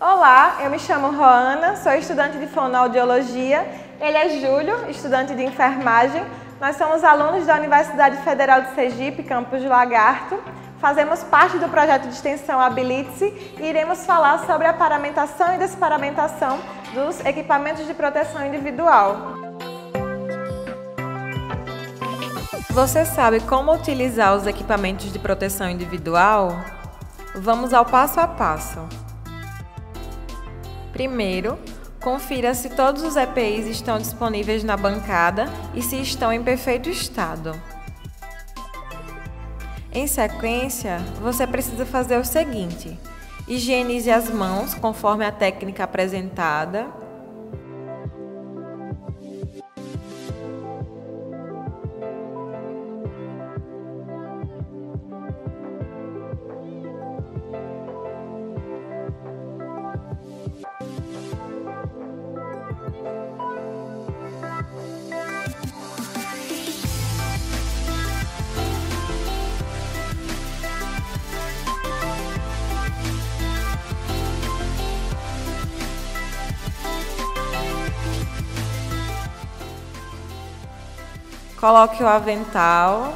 Olá, eu me chamo Roana, sou estudante de fonoaudiologia. Ele é Júlio, estudante de enfermagem. Nós somos alunos da Universidade Federal de Sergipe, campus Lagarto. Fazemos parte do projeto de extensão Habilite-se e iremos falar sobre a paramentação e desparamentação dos equipamentos de proteção individual. Você sabe como utilizar os equipamentos de proteção individual? Vamos ao passo a passo. Primeiro, confira se todos os EPIs estão disponíveis na bancada e se estão em perfeito estado. Em sequência, você precisa fazer o seguinte: higienize as mãos conforme a técnica apresentada. Coloque o avental.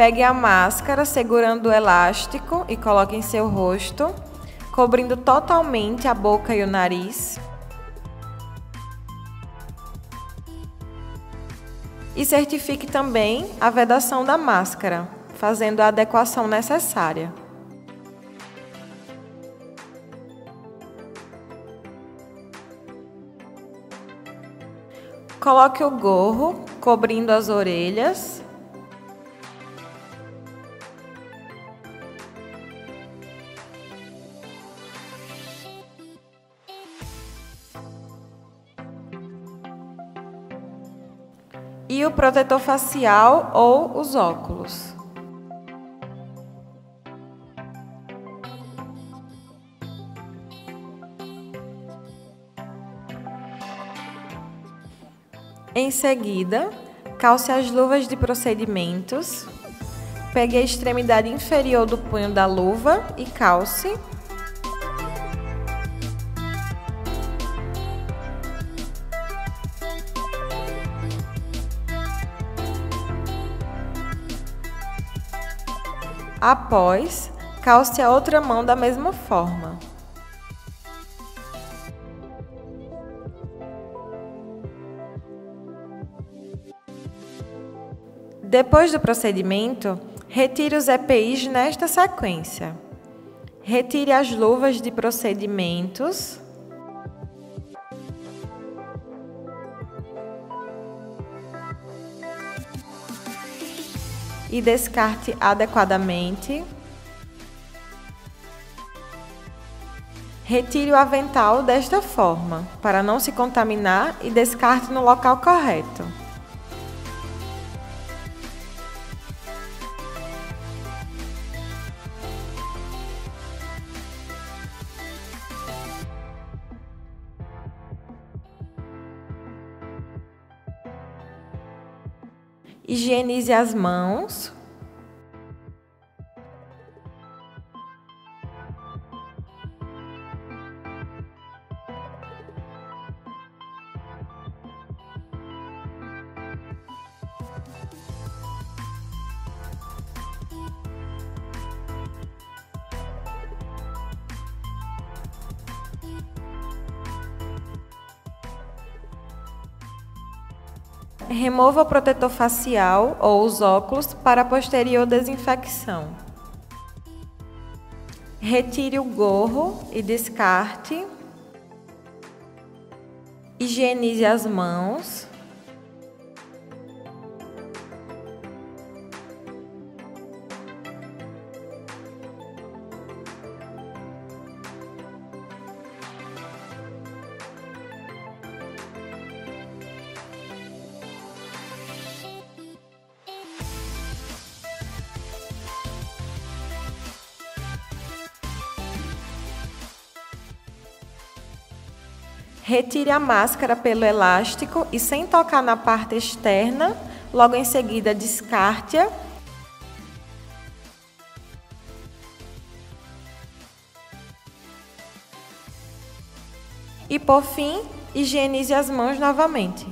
Pegue a máscara segurando o elástico e coloque em seu rosto, cobrindo totalmente a boca e o nariz. E certifique também a vedação da máscara, fazendo a adequação necessária. Coloque o gorro cobrindo as orelhas e o protetor facial ou os óculos. Em seguida, calce as luvas de procedimentos. Pegue a extremidade inferior do punho da luva e calce. Após, calce a outra mão da mesma forma. Depois do procedimento, retire os EPIs nesta sequência. Retire as luvas de procedimentos. E descarte adequadamente. Retire o avental desta forma, para não se contaminar e descarte no local correto. Higienize as mãos. Remova o protetor facial ou os óculos para posterior desinfecção. Retire o gorro e descarte. Higienize as mãos. Retire a máscara pelo elástico e sem tocar na parte externa, logo em seguida descarte-a E por fim, higienize as mãos novamente.